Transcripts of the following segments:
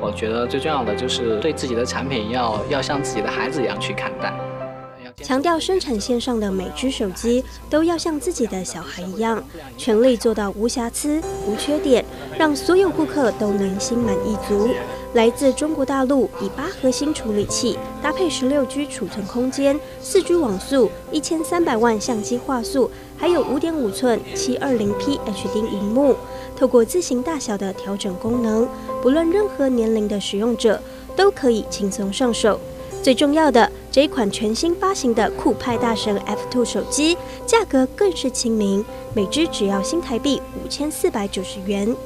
我觉得最重要的就是对自己的产品要要像自己的孩子一样去看待。强调生产线上的每只手机都要像自己的小孩一样，全力做到无瑕疵、无缺点，让所有顾客都能心满意足。来自中国大陆，以八核心处理器搭配十六 G 储存空间、四 G 网速、一千三百万相机画素，还有五点五寸七二零 P HD 荧幕，透过自行大小的调整功能，不论任何年龄的使用者都可以轻松上手。最重要的，这一款全新发行的酷派大神 F2 手机，价格更是亲民，每只只要新台币五千四百九十元。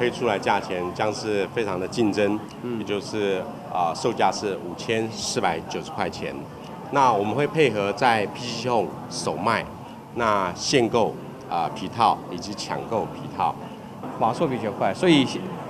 推出来价钱将是非常的竞争，也就是啊售价是五千四百九十块钱。那我们会配合在 PC Home 首卖，那限购啊皮套以及抢购皮套，网速比较快，所以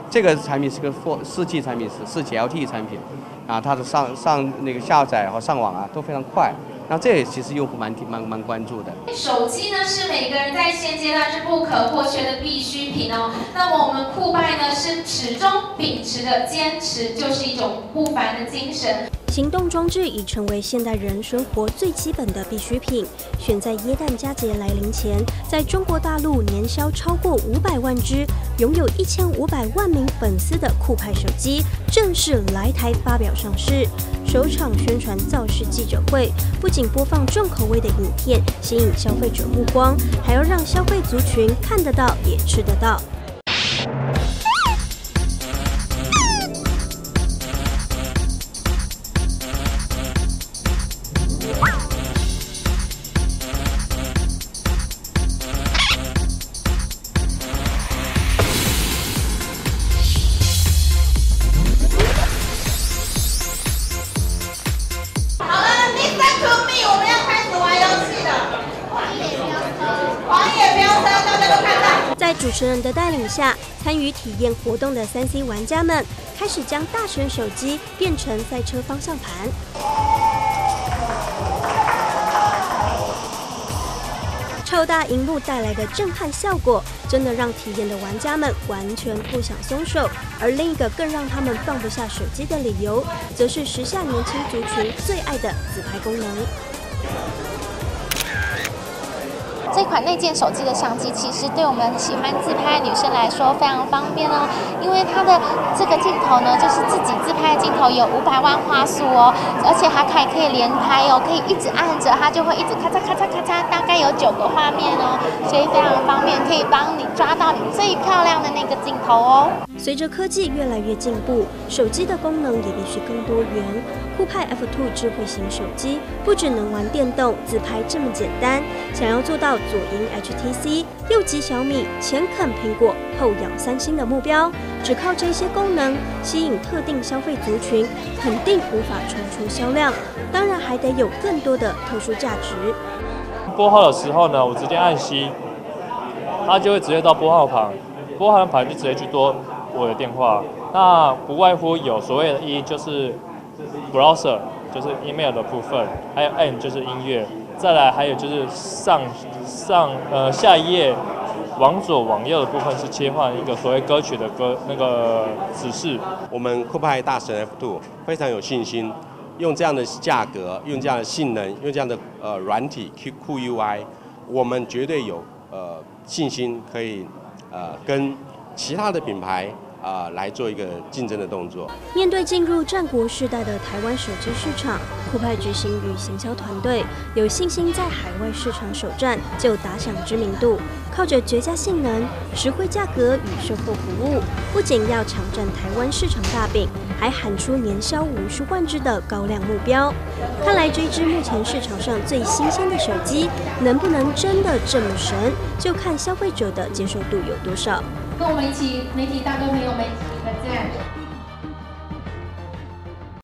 这个产品是个四四 G 产品，是四 G LTE 产品。啊，它的上上那个下载和上网啊都非常快，那这也其实用户蛮挺蛮蛮关注的。手机呢是每个人在现阶段是不可或缺的必需品哦。那么我们酷派呢是始终秉持的坚持，就是一种不凡的精神。行动装置已成为现代人生活最基本的必需品。选在耶诞佳节来临前，在中国大陆年销超过五百万只，拥有一千五百万名粉丝的酷派手机正式来台发表上市。首场宣传造势记者会，不仅播放重口味的影片，吸引消费者目光，还要让消费族群看得到也吃得到。在主持人的带领下，参与体验活动的三 C 玩家们开始将大神手机变成赛车方向盘。超大荧幕带来的震撼效果，真的让体验的玩家们完全不想松手。而另一个更让他们放不下手机的理由，则是时下年轻族群最爱的自拍功能。这款内建手机的相机，其实对我们喜欢自拍的女生来说非常方便哦，因为它的这个镜头呢，就是自己自拍的镜头，有五百万画素哦，而且还可以可以连拍哦，可以一直按着它就会一直咔嚓咔嚓咔嚓，大概有九个画面哦，所以非常方便，可以帮你抓到你最漂亮的那个镜头哦。随着科技越来越进步，手机的功能也必须更多元。酷派 F2 智慧型手机不只能玩电动自拍这么简单，想要做到左赢 HTC、右击小米、前啃苹果、后咬三星的目标，只靠这些功能吸引特定消费族群，肯定无法冲出销量。当然还得有更多的特殊价值。拨号的时候呢，我直接按 C，它就会直接到拨号旁，拨号旁就直接去拨。我的电话，那不外乎有所谓的一就是 browser，就是 email 的部分，还有 n 就是音乐，再来还有就是上上呃下一页往左往右的部分是切换一个所谓歌曲的歌那个指示。我们酷派大神 F2 非常有信心，用这样的价格，用这样的性能，用这样的呃软体 Q 酷 UI，我们绝对有呃信心可以呃跟。其他的品牌啊，来做一个竞争的动作。面对进入战国时代的台湾手机市场，酷派执行与行销团队有信心在海外市场首战就打响知名度。靠着绝佳性能、实惠价格与售后服务，不仅要抢占台湾市场大饼，还喊出年销无数万只的高量目标。看来这支目前市场上最新鲜的手机，能不能真的这么神，就看消费者的接受度有多少。跟我们一起，媒体大哥朋友们，再见。